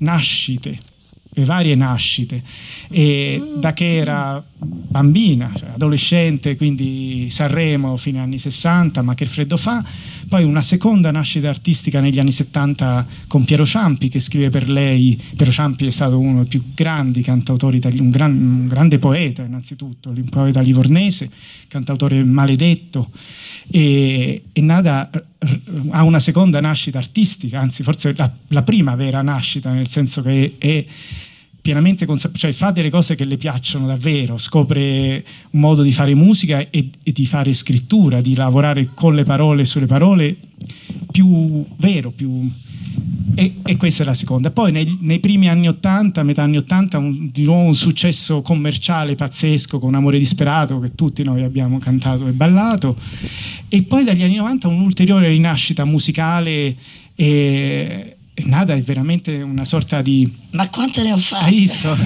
nascite le varie nascite. E da che era bambina, cioè adolescente, quindi Sanremo fino agli anni 60, ma che freddo fa, poi una seconda nascita artistica negli anni 70 con Piero Ciampi che scrive per lei, Piero Ciampi è stato uno dei più grandi cantautori italiani, un, gran, un grande poeta innanzitutto, un poeta livornese, cantautore maledetto. E, e nada ha una seconda nascita artistica, anzi forse la, la prima vera nascita, nel senso che è, è pienamente consapevole, cioè fa delle cose che le piacciono davvero, scopre un modo di fare musica e, e, di fare scrittura, di lavorare con le parole sulle parole più vero, più... E, e questa è la seconda. Poi nei, nei primi anni 80, metà anni 80, un, di nuovo un successo commerciale pazzesco con Amore disperato che tutti noi abbiamo cantato e ballato e poi dagli anni 90 un'ulteriore rinascita musicale e, Nada è veramente una sorta di. Ma quante ne ho fatte? Hai visto?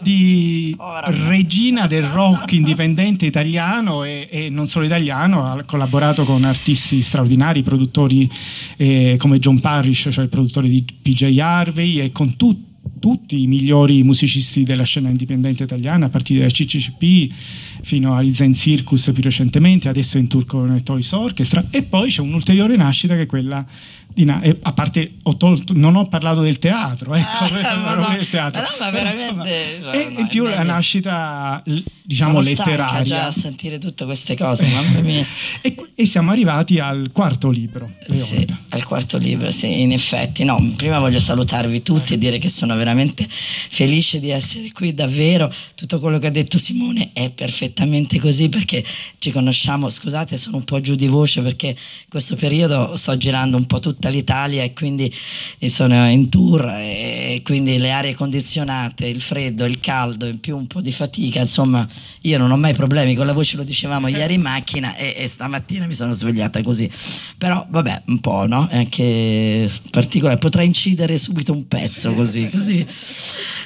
Di regina del rock indipendente italiano e, e, non solo italiano, ha collaborato con artisti straordinari, produttori eh, come John Parrish, cioè il produttore di PJ Harvey, e con tutti tutti i migliori musicisti della scena indipendente italiana, a partire da CCCP fino agli Zen Circus più recentemente, adesso in tour con Toys Orchestra, e poi c'è un'ulteriore nascita che è quella Na- a parte ho tolto, non ho parlato del teatro, ecco, ah, ma no, del teatro. No, ma veramente, Però, cioè, e no, in più la nascita diciamo Sono letteraria. già a sentire tutte queste cose, mamma mia. e, e, siamo arrivati al quarto libro. Sì, al quarto libro, sì, in effetti. No, prima voglio salutarvi tutti e dire che sono veramente felice di essere qui, davvero. Tutto quello che ha detto Simone è perfettamente così perché ci conosciamo. Scusate, sono un po' giù di voce perché in questo periodo sto girando un po' tutta l'Italia e quindi sono in tour e quindi le aree condizionate, il freddo, il caldo, in più un po' di fatica, insomma io non ho mai problemi con la voce, lo dicevamo ieri in macchina e, e stamattina mi sono svegliata così, però vabbè un po' no, è anche particolare, potrà incidere subito un pezzo così, così.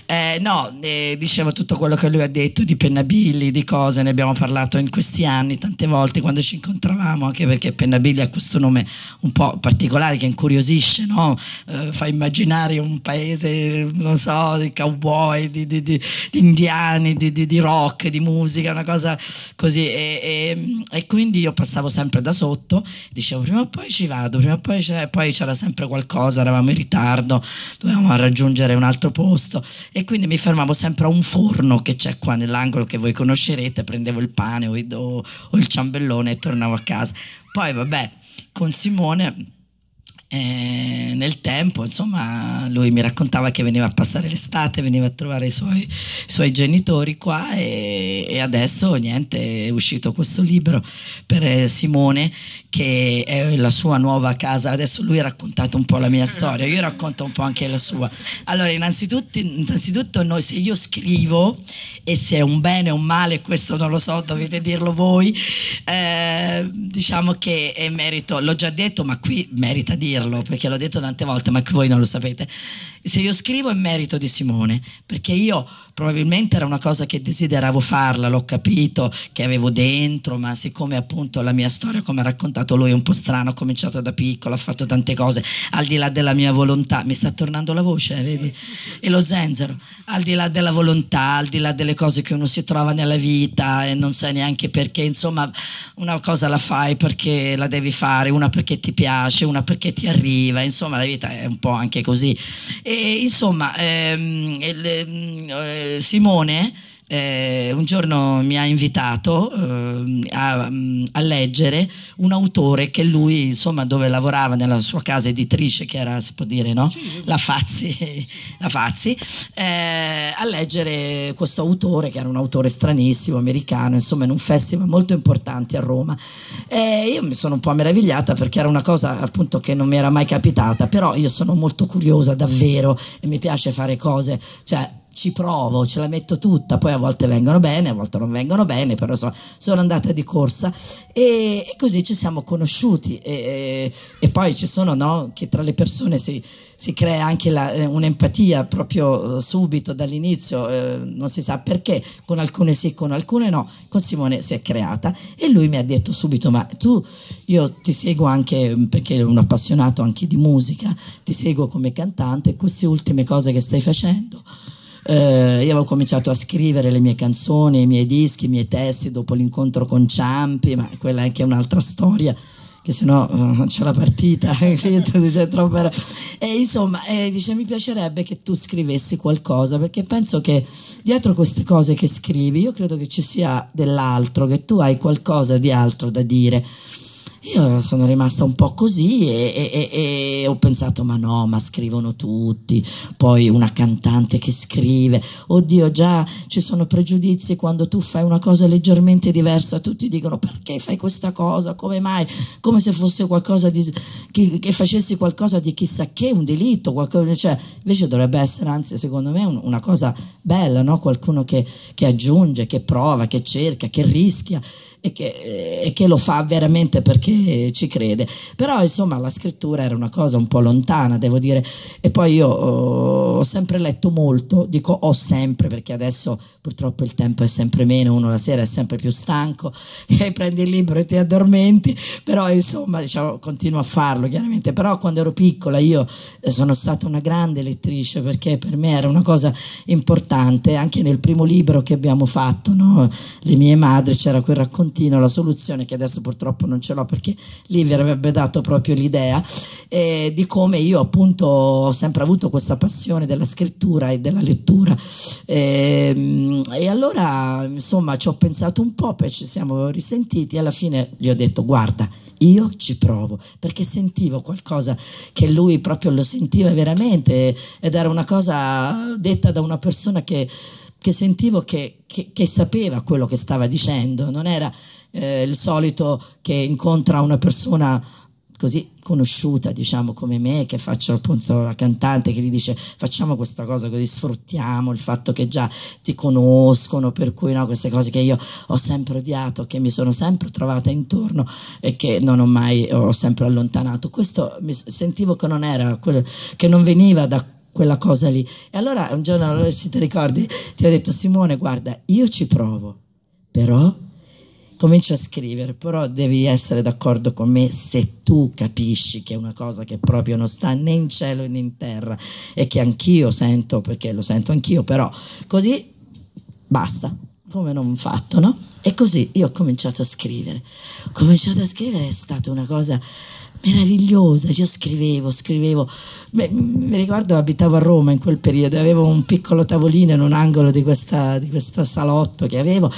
Eh, no, eh, dicevo tutto quello che lui ha detto di Pennabilli, di cose, ne abbiamo parlato in questi anni tante volte quando ci incontravamo, anche perché Pennabilli ha questo nome un po' particolare che incuriosisce, no? eh, fa immaginare un paese, non so, di cowboy, di, di, di, di indiani, di, rock, di musica, una cosa così. E, e, e, quindi io passavo sempre da sotto, dicevo prima o poi ci vado, prima o poi, poi c'era sempre qualcosa, eravamo in ritardo, dovevamo raggiungere un altro posto e quindi mi fermavo sempre a un forno che c'è qua nell'angolo che voi conoscerete, prendevo il pane o, o, o il ciambellone e tornavo a casa. Poi vabbè, con Simone eh, nel tempo, insomma, lui mi raccontava che veniva a passare l'estate, veniva a trovare i suoi, i suoi genitori qua e, e, adesso niente, è uscito questo libro per Simone che è la sua nuova casa. Adesso lui ha raccontato un po' la mia storia, io racconto un po' anche la sua. Allora, innanzitutto, innanzitutto noi, se io scrivo e se è un bene o un male, questo non lo so, dovete dirlo voi, eh, diciamo che è merito, l'ho già detto, ma qui merita dire dirlo perché l'ho detto tante volte, ma voi non lo sapete. Se io scrivo è merito di Simone, perché io probabilmente era una cosa che desideravo farla, l'ho capito, che avevo dentro, ma siccome appunto la mia storia, come ha raccontato lui, è un po' strana, ho cominciato da piccolo, ho fatto tante cose, al di là della mia volontà, mi sta tornando la voce, vedi? E lo zenzero, al di là della volontà, al di là delle cose che uno si trova nella vita e non sai neanche perché, insomma, una cosa la fai perché la devi fare, una perché ti piace, una perché ti arriva, insomma, la vita è un po' anche così. E insomma, ehm, eh, Simone eh, un giorno mi ha invitato eh, a, a, leggere un autore che lui, insomma, dove lavorava nella sua casa editrice, che era, si può dire, no? La Fazzi, la Fazzi eh, a leggere questo autore, che era un autore stranissimo, americano, insomma, in un festival molto importante a Roma. E io mi sono un po' meravigliata perché era una cosa appunto che non mi era mai capitata, però io sono molto curiosa davvero e mi piace fare cose, cioè ci provo, ce la metto tutta, poi a volte vengono bene, a volte non vengono bene, però insomma, sono andata di corsa. E, e così ci siamo conosciuti. E, e poi ci sono no, che tra le persone si, si crea anche la, eh, un'empatia proprio eh, subito dall'inizio, eh, non si sa perché, con alcune sì, con alcune no, con Simone si è creata. E lui mi ha detto subito ma tu, io ti seguo anche perché ero un appassionato anche di musica, ti seguo come cantante, queste ultime cose che stai facendo eh, io avevo cominciato a scrivere le mie canzoni, i miei dischi, i miei testi dopo l'incontro con Ciampi, ma quella è anche un'altra storia che se no uh, c'è la partita troppo e insomma eh, dice mi piacerebbe che tu scrivessi qualcosa perché penso che dietro queste cose che scrivi io credo che ci sia dell'altro che tu hai qualcosa di altro da dire io sono rimasta un po' così e, e, e, ho pensato, ma no, ma scrivono tutti. Poi una cantante che scrive, oddio, già ci sono pregiudizi quando tu fai una cosa leggermente diversa, tutti dicono perché fai questa cosa, come mai? Come se fosse qualcosa di. che, che facessi qualcosa di chissà che, un delitto, qualcosa. Cioè, invece dovrebbe essere, anzi, secondo me, un, una cosa bella, no? Qualcuno che, che aggiunge, che prova, che cerca, che rischia e che, e che, lo fa veramente perché ci crede. Però insomma la scrittura era una cosa un po' lontana, devo dire. E poi io ho, ho sempre letto molto, dico ho sempre perché adesso purtroppo il tempo è sempre meno, uno la sera è sempre più stanco e prendi il libro e ti addormenti, però insomma diciamo continuo a farlo chiaramente. Però quando ero piccola io sono stata una grande lettrice perché per me era una cosa importante, anche nel primo libro che abbiamo fatto, no? Le mie madri, c'era quel racconto Contino, la soluzione che adesso purtroppo non ce l'ho perché lì vi avrebbe dato proprio l'idea eh, di come io appunto ho sempre avuto questa passione della scrittura e della lettura. Eh, e allora insomma ci ho pensato un po', poi ci siamo risentiti e alla fine gli ho detto guarda io ci provo perché sentivo qualcosa che lui proprio lo sentiva veramente ed era una cosa detta da una persona che che sentivo che, che, che, sapeva quello che stava dicendo, non era eh, il solito che incontra una persona così conosciuta, diciamo, come me, che faccio appunto la cantante, che gli dice facciamo questa cosa così, sfruttiamo il fatto che già ti conoscono, per cui no, queste cose che io ho sempre odiato, che mi sono sempre trovata intorno e che non ho mai, ho sempre allontanato. Questo mi sentivo che non era, che non veniva da quella cosa lì. E allora un giorno, se ti ricordi, ti ho detto Simone, guarda, io ci provo, però comincia a scrivere, però devi essere d'accordo con me se tu capisci che è una cosa che proprio non sta né in cielo né in terra e che anch'io sento, perché lo sento anch'io, però così basta, come non fatto, no? E così io ho cominciato a scrivere. Ho cominciato a scrivere, è stata una cosa meravigliosa. Io scrivevo, scrivevo. Beh, mi ricordo abitavo a Roma in quel periodo, avevo un piccolo tavolino in un angolo di questa, di questa salotto che avevo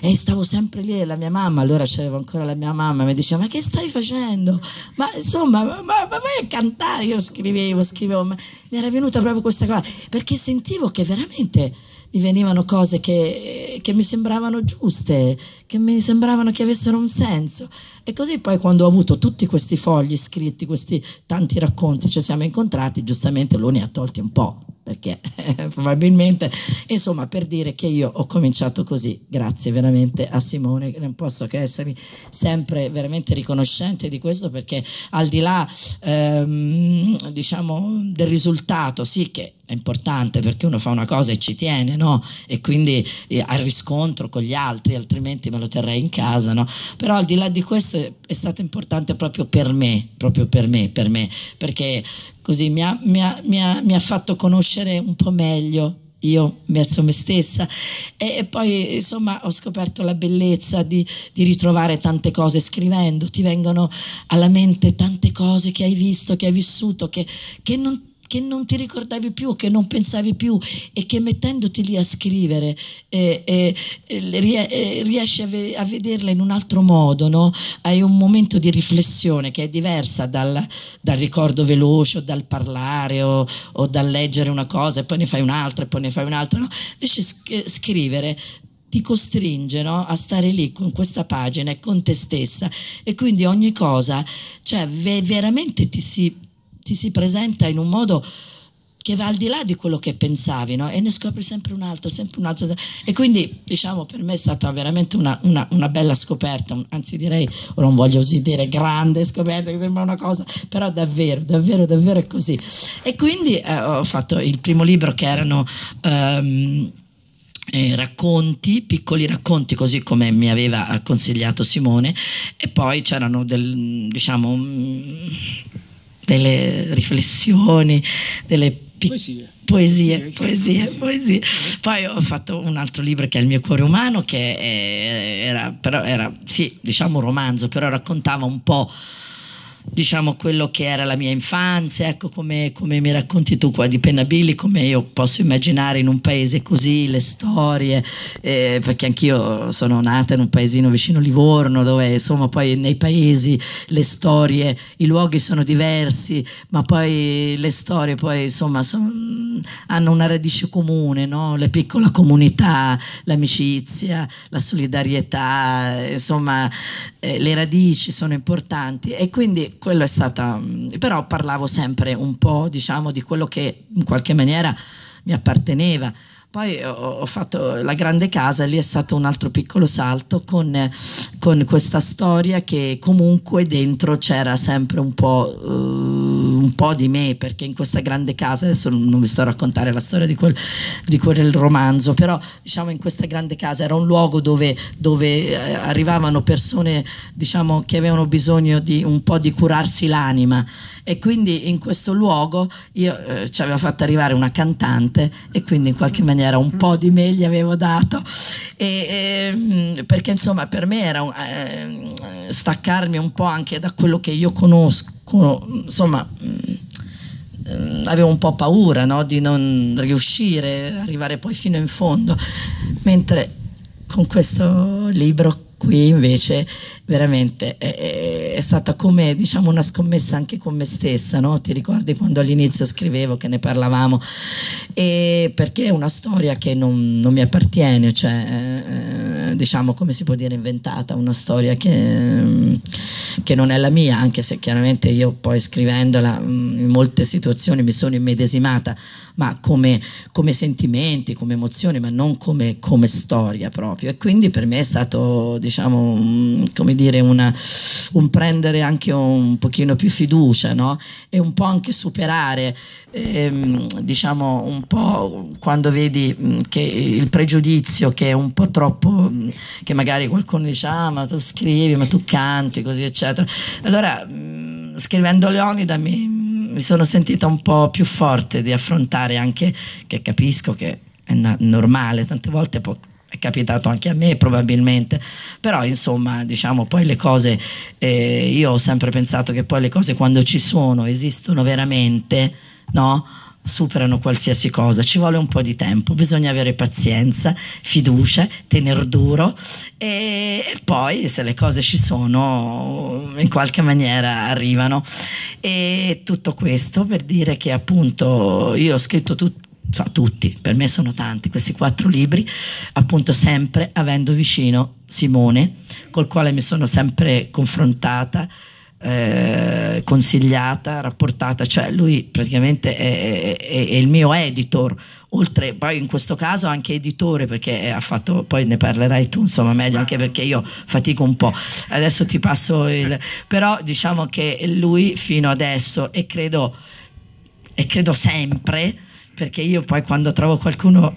e stavo sempre lì e la mia mamma, allora c'avevo ancora la mia mamma, mi diceva ma che stai facendo? Ma insomma, ma, ma, ma vai a cantare? Io scrivevo, scrivevo, ma mi era venuta proprio questa cosa, perché sentivo che veramente mi venivano cose che, che mi sembravano giuste, che mi sembravano che avessero un senso. E così poi quando ho avuto tutti questi fogli scritti, questi tanti racconti, ci siamo incontrati, giustamente lui ne ha tolti un po', perché probabilmente, insomma, per dire che io ho cominciato così, grazie veramente a Simone, non posso che essere sempre veramente riconoscente di questo, perché al di là, ehm, diciamo, del risultato, sì che è importante perché uno fa una cosa e ci tiene, no? E quindi eh, al riscontro con gli altri, altrimenti me lo terrei in casa, no? Però al di là di questo è, è stato importante proprio per me, proprio per me, per me, perché così mi ha, mi ha, mi ha, mi ha fatto conoscere un po' meglio io verso me stessa e, poi insomma ho scoperto la bellezza di, di, ritrovare tante cose scrivendo, ti vengono alla mente tante cose che hai visto, che hai vissuto, che, che non che non ti ricordavi più, che non pensavi più e che mettendoti lì a scrivere eh, eh, eh riesci a, ve a, vederla in un altro modo, no? hai un momento di riflessione che è diversa dal, dal ricordo veloce o dal parlare o, o, dal leggere una cosa e poi ne fai un'altra e poi ne fai un'altra. No? Invece scrivere ti costringe no? a stare lì con questa pagina e con te stessa e quindi ogni cosa, cioè veramente ti si ti si presenta in un modo che va al di là di quello che pensavi, no? E ne scopri sempre un altro, sempre un altro. E quindi, diciamo, per me è stata veramente una, una, una bella scoperta, anzi direi, non voglio così dire grande scoperta, che sembra una cosa, però davvero, davvero, davvero è così. E quindi eh, ho fatto il primo libro che erano... Um, eh, racconti, piccoli racconti così come mi aveva consigliato Simone e poi c'erano del, diciamo, mm, delle riflessioni, delle Poesie. Poesie, poesie, poesie, Poi ho fatto un altro libro che è Il mio cuore umano, che era, però era, sì, diciamo un romanzo, però raccontava un po' diciamo quello che era la mia infanzia, ecco come, come, mi racconti tu qua di Penabili, come io posso immaginare in un paese così le storie, eh, perché anch'io sono nata in un paesino vicino Livorno dove insomma poi nei paesi le storie, i luoghi sono diversi, ma poi le storie poi insomma son, hanno una radice comune, no? la piccola comunità, l'amicizia, la solidarietà, insomma eh, le radici sono importanti e quindi quello è stata, mm, però parlavo sempre un po' diciamo di quello che in qualche maniera mi apparteneva poi ho fatto la grande casa, lì è stato un altro piccolo salto con, con questa storia che comunque dentro c'era sempre un po', uh, un po', di me, perché in questa grande casa, adesso non vi sto a raccontare la storia di quel, di quel romanzo, però diciamo in questa grande casa era un luogo dove, dove eh, arrivavano persone diciamo, che avevano bisogno di un po' di curarsi l'anima. E quindi in questo luogo io eh, ci avevo fatto arrivare una cantante e quindi in qualche maniera un po' di me gli avevo dato e, eh, perché insomma per me era eh, staccarmi un po' anche da quello che io conosco insomma mm, avevo un po' paura no? di non riuscire arrivare poi fino in fondo mentre con questo libro qui invece veramente è, è, stata come diciamo una scommessa anche con me stessa, no? ti ricordi quando all'inizio scrivevo che ne parlavamo, e perché è una storia che non, non mi appartiene, cioè eh, diciamo come si può dire inventata, una storia che, che, non è la mia, anche se chiaramente io poi scrivendola mm, in molte situazioni mi sono immedesimata, ma come, come sentimenti, come emozioni, ma non come, come storia proprio. E quindi per me è stato diciamo mm, come come dire, una, un prendere anche un pochino più fiducia, no? E un po' anche superare, ehm, diciamo, un po' quando vedi mm, che il pregiudizio che è un po' troppo, mm, che magari qualcuno dice, ah, ma tu scrivi, ma tu canti, così, eccetera. Allora, mm, scrivendo Leonida mi, mi sono sentita un po' più forte di affrontare anche, che capisco che è normale, tante volte può è capitato anche a me probabilmente, però insomma diciamo poi le cose, eh, io ho sempre pensato che poi le cose quando ci sono, esistono veramente, no? superano qualsiasi cosa, ci vuole un po' di tempo, bisogna avere pazienza, fiducia, tener duro. E poi se le cose ci sono in qualche maniera arrivano. E tutto questo per dire che appunto io ho scritto tutto cioè, tutti, per me sono tanti, questi quattro libri, appunto sempre avendo vicino Simone, col quale mi sono sempre confrontata, eh, consigliata, rapportata, cioè lui praticamente è, è, è, il mio editor, oltre poi in questo caso anche editore perché ha fatto, poi ne parlerai tu insomma meglio anche perché io fatico un po', adesso ti passo il, però diciamo che lui fino adesso e credo, e credo sempre, perché io poi quando trovo qualcuno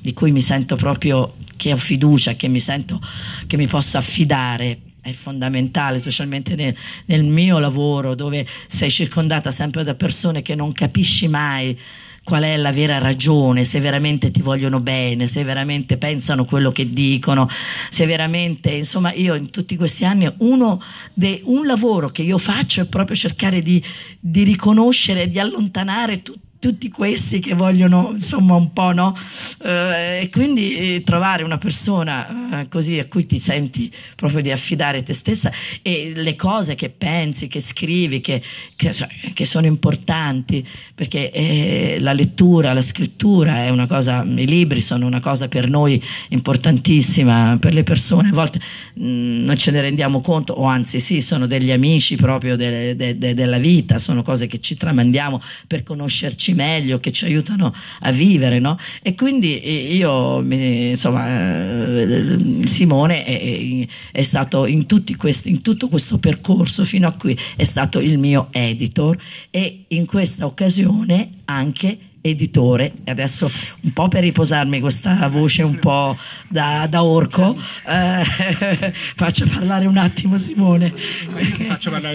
di cui mi sento proprio che ho fiducia, che mi sento che mi posso affidare, è fondamentale, specialmente nel, nel mio lavoro dove sei circondata sempre da persone che non capisci mai qual è la vera ragione, se veramente ti vogliono bene, se veramente pensano quello che dicono, se veramente, insomma, io in tutti questi anni uno de, un lavoro che io faccio è proprio cercare di, di riconoscere, di allontanare tutti tutti questi che vogliono insomma un po' no? Eh, e quindi eh, trovare una persona eh, così a cui ti senti proprio di affidare te stessa e le cose che pensi che scrivi che, che, che sono importanti perché eh, la lettura la scrittura è una cosa i libri sono una cosa per noi importantissima per le persone. A volte mh, mm, non ce ne rendiamo conto o anzi sì sono degli amici proprio de, de, de, della vita sono cose che ci tramandiamo per conoscerci capirci meglio, che ci aiutano a vivere, no? E quindi io, insomma, eh, Simone è, è stato in, questi, in tutto questo percorso fino a qui, è stato il mio editor e in questa occasione anche editore e adesso un po' per riposarmi questa voce un po' da, da orco eh, faccio parlare un attimo Simone faccio parlare